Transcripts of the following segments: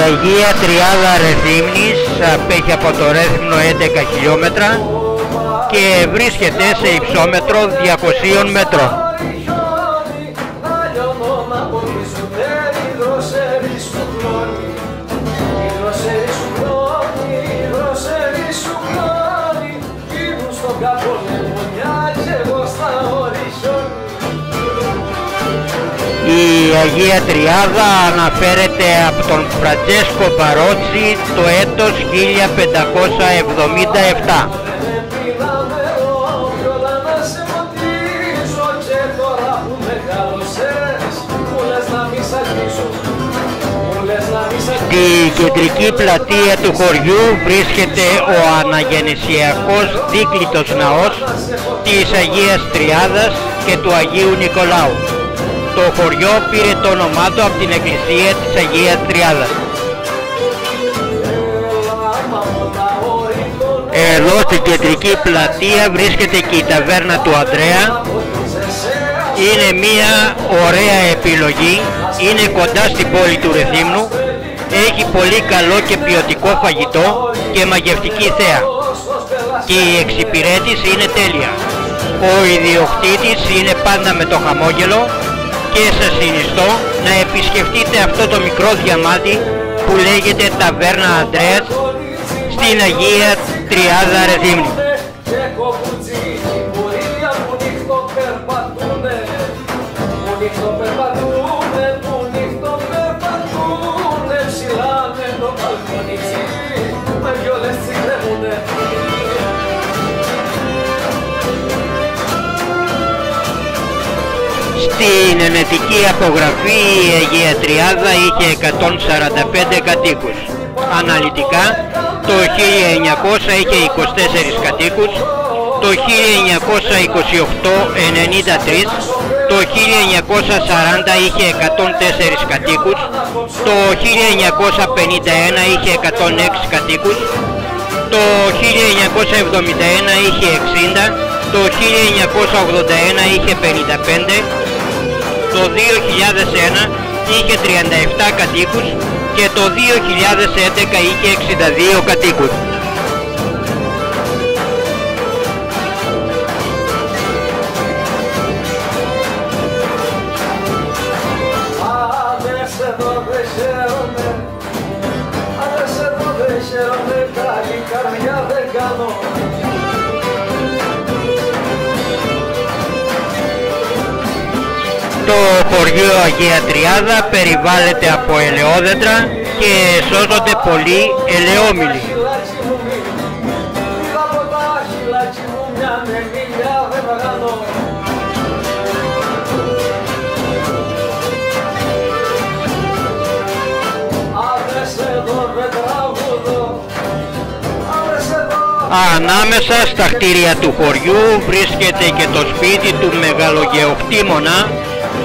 Η Αγία Τριάδα Ρεθύμνης απέχει από το Ρέθυμνο 11 χιλιόμετρα και βρίσκεται σε υψόμετρο 200 μέτρων. Αγία Τριάδα αναφέρεται από τον Φραντζέσκο Μπαρότσι το έτος 1577. Στη κεντρική πλατεία του χωριού βρίσκεται ο αναγεννησιακός δίκλητος ναός της Αγίας Τριάδας και του Αγίου Νικολάου. Το χωριό πήρε το όνομά του από την εκκλησία της Αγίας Τριάδας. Εδώ στην κεντρική πλατεία βρίσκεται και η ταβέρνα του Ανδρέα. Είναι μια ωραία επιλογή, είναι κοντά στην πόλη του Ρεθύμνου έχει πολύ καλό και ποιοτικό φαγητό και μαγευτική θέα και η εξυπηρέτηση είναι τέλεια. Ο ιδιοκτήτης είναι πάντα με το χαμόγελο και σας συνιστώ να επισκεφτείτε αυτό το μικρό διαμάτι που λέγεται Ταβέρνα Αντρέας στην Αγία Τριάδα Ρεθύμνη. Στην ενετική απογραφή η Αγία Τριάδα είχε 145 κατοίκους. Αναλυτικά το 1900 είχε 24 κατοίκους, το 1928 93, το 1940 είχε 104 κατοίκους, το 1951 είχε 106 κατοίκους, το 1971 είχε 60, το 1981 είχε 55, το 2001 είχε 37 κατοίκους και το 2011 είχε 62 κατοίκους. Το χωριό Αγία Τριάδα περιβάλλεται από ελαιόδεντρα και σώζονται πολλοί ελαιόμιλοι. Ανάμεσα στα κτίρια του χωριού βρίσκεται και το σπίτι του μεγαλογεοκτήμονα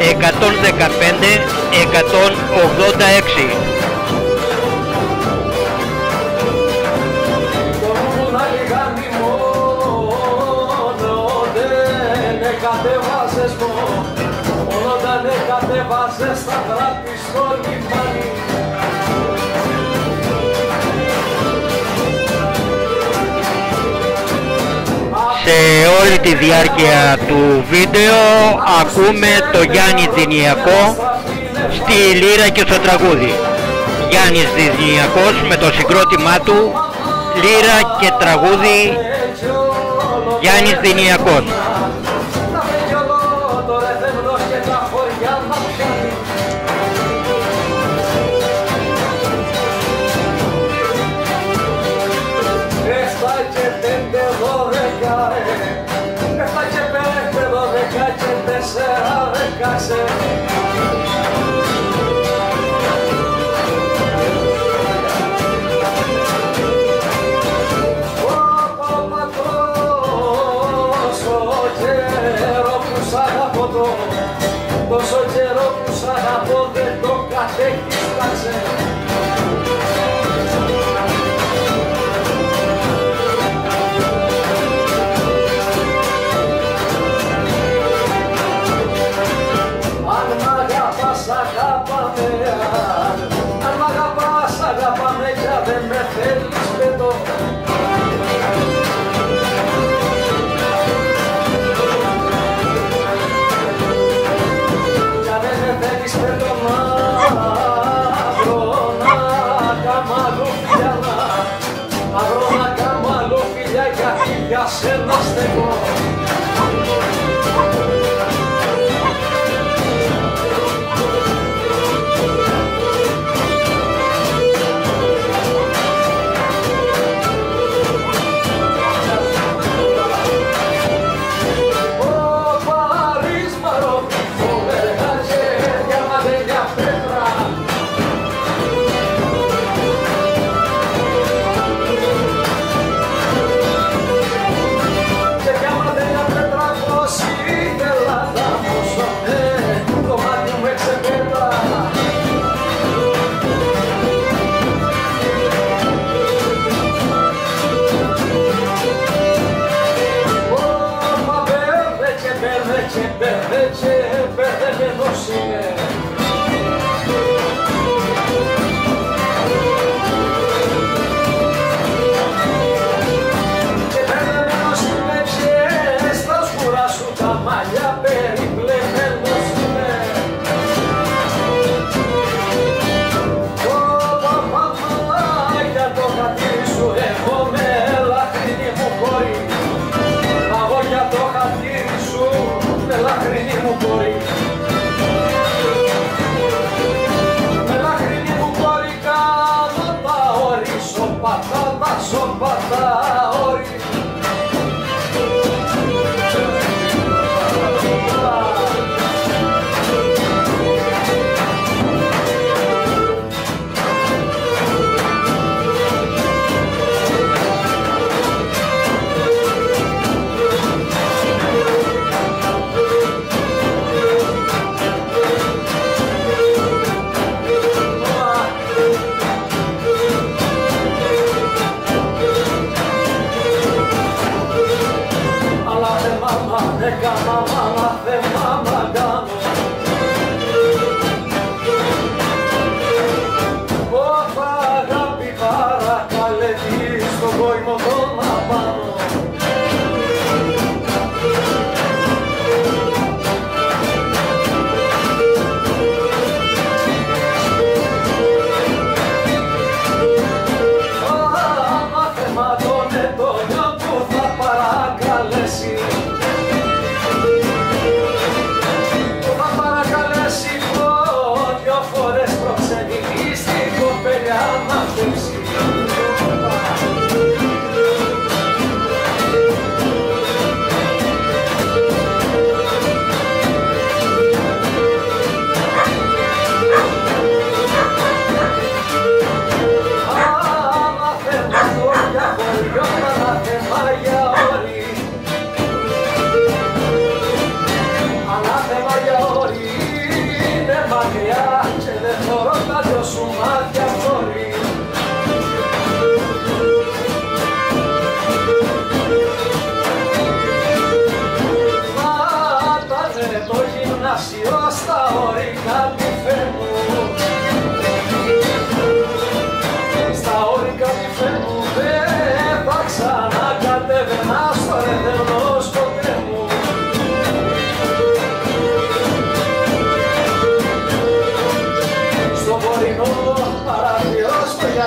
115 186 κατέβασες μόνο όταν κατέβασες στα βράδυ στο λιμάνι σε όλη τη διάρκεια του βίντεο ακούμε το Γιάννη Δινιακό στη λύρα και στο τραγούδι. Γιάννης Δινιακός με το συγκρότημά του λύρα και τραγούδι Γιάννης Δινιακός.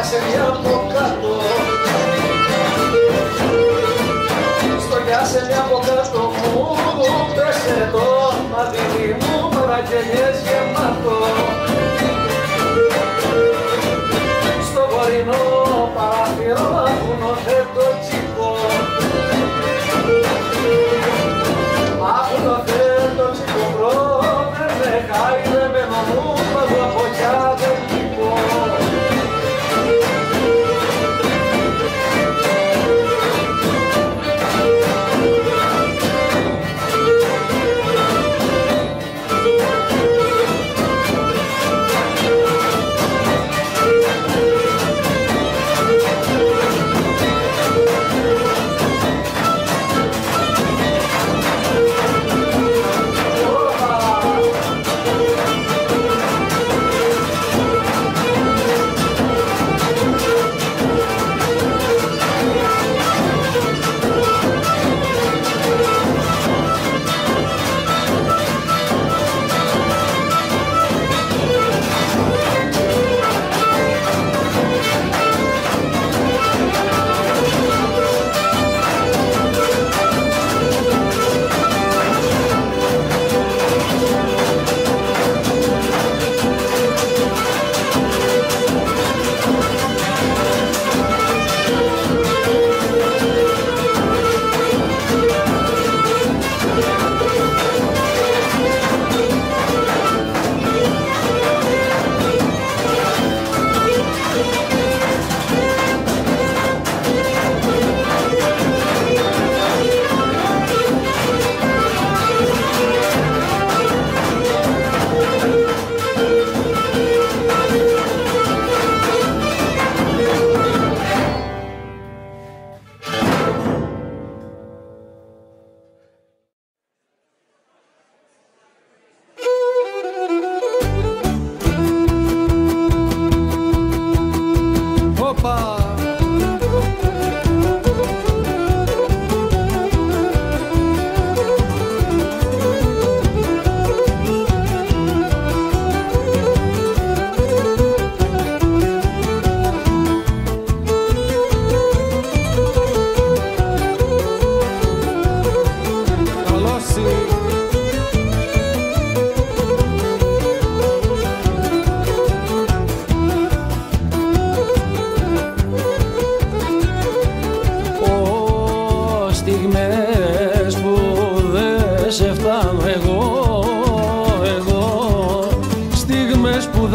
Στο γιασεμιά από κάτω. Στο γιασεμιά από κάτω μου πέσε το μαντιλί μου παραγγελιές γεμάτο. Στο βορεινό παραθυρό ακούνονται το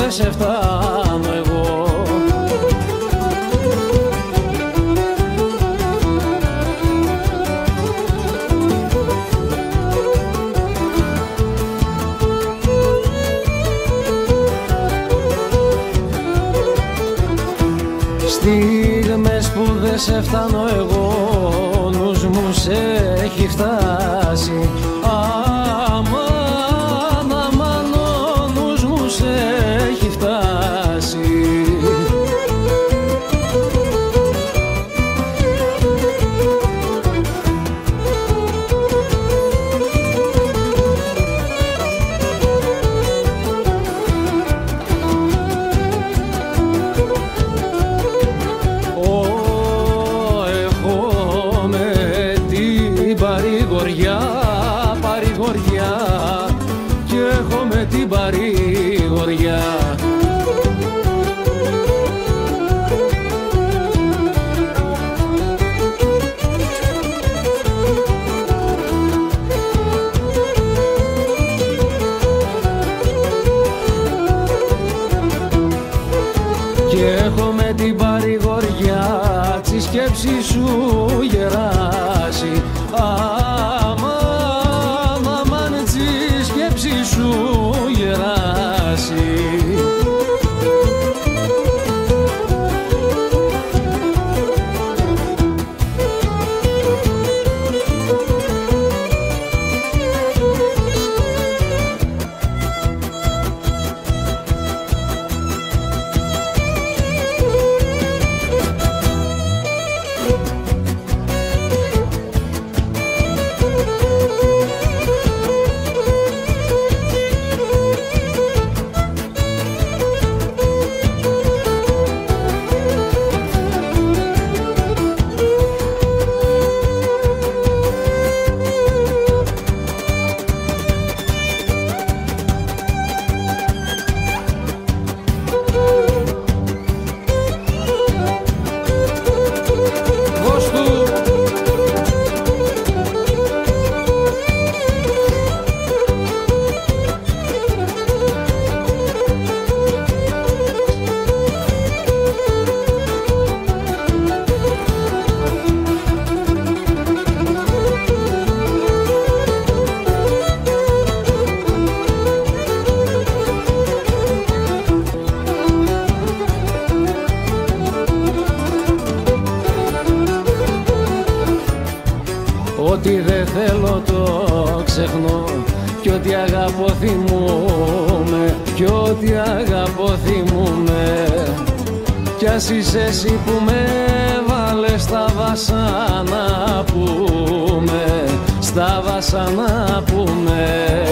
δεν σε φτάνω εγώ. Στιγμές που δεν σε φτάνω εγώ ο νους μου σε έχει φτάσει παρηγοριά κι ότι αγαπώ θυμούμαι κι ότι αγαπώ θυμούμαι. Κι ας είσαι εσύ που με βάλες στα βασάνα που με στα βασάνα που με.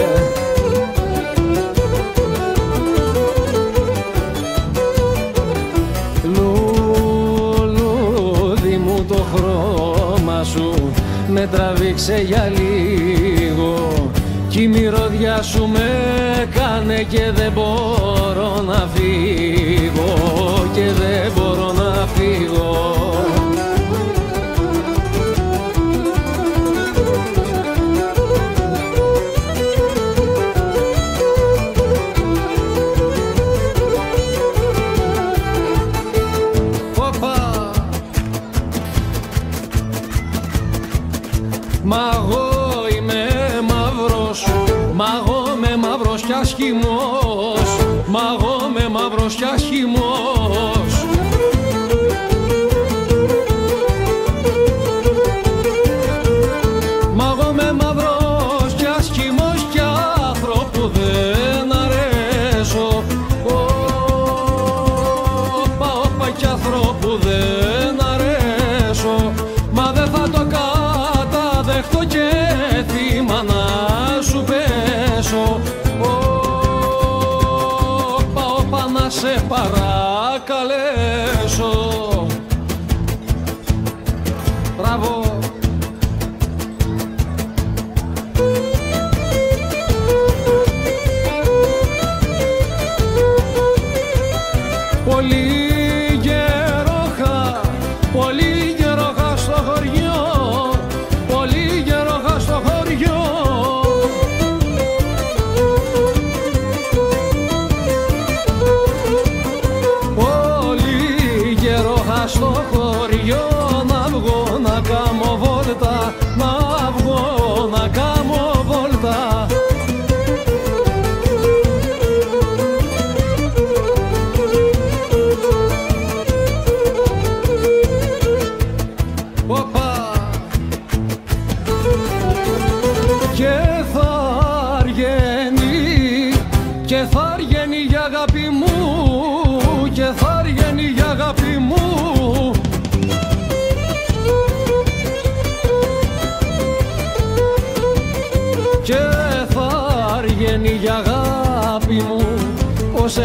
Λουλούδι μου το χρώμα σου με τραβήξε για λίγο. κι η μυρωδιά σου με κάνε και δεν μπορώ να φύγω. Και δεν μπορώ να φύγω μαύρος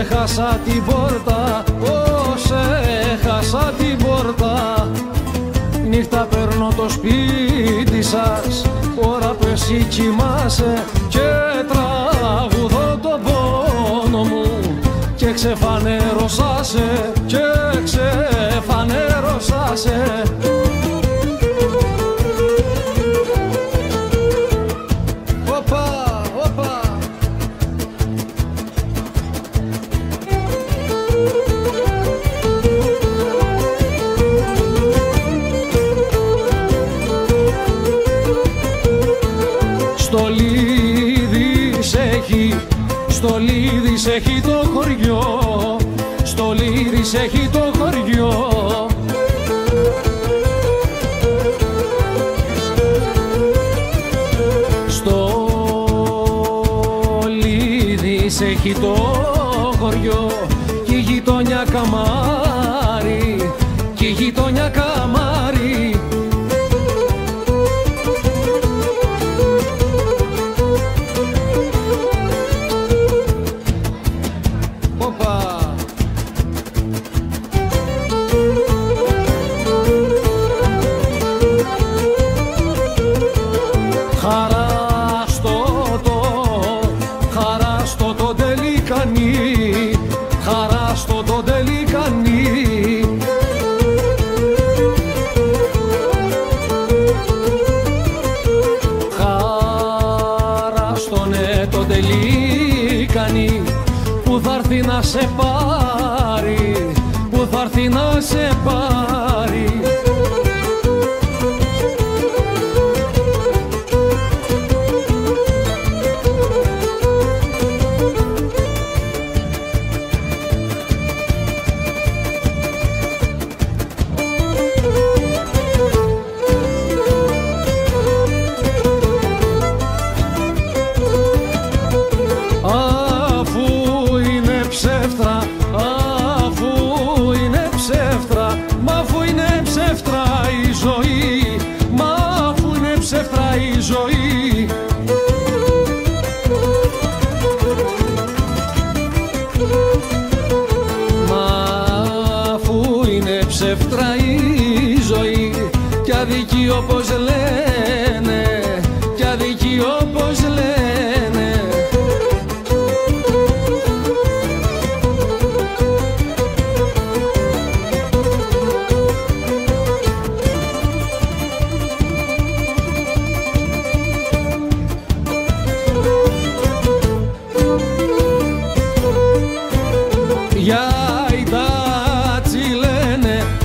έχασα την πόρτα, ως έχασα την πόρτα. Νύχτα παίρνω το σπίτι σας Ώρα που εσύ κοιμάσαι Και τραγουδώ τον πόνο μου Και ξεφανέρωσα σε Και ξεφανέρωσα λίδι έχει το χωριό. Στο λίδις έχει το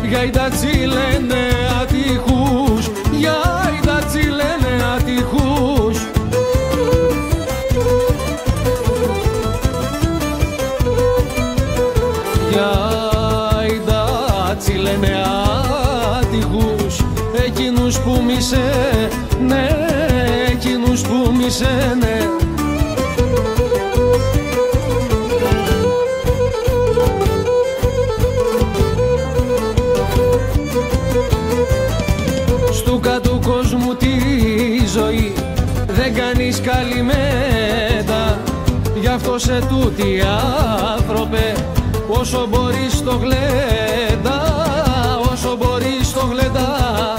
Για τα λένε ατυχούς, για τα λένε ατυχούς. Για τα λένε ατυχούς, εκείνους που μισέ, ναι, εκείνους που μισέ, ναι. κάνεις καλημέτα. Γι' αυτό σε τούτη άνθρωπε Όσο μπορείς το γλέντα Όσο μπορείς το γλέντα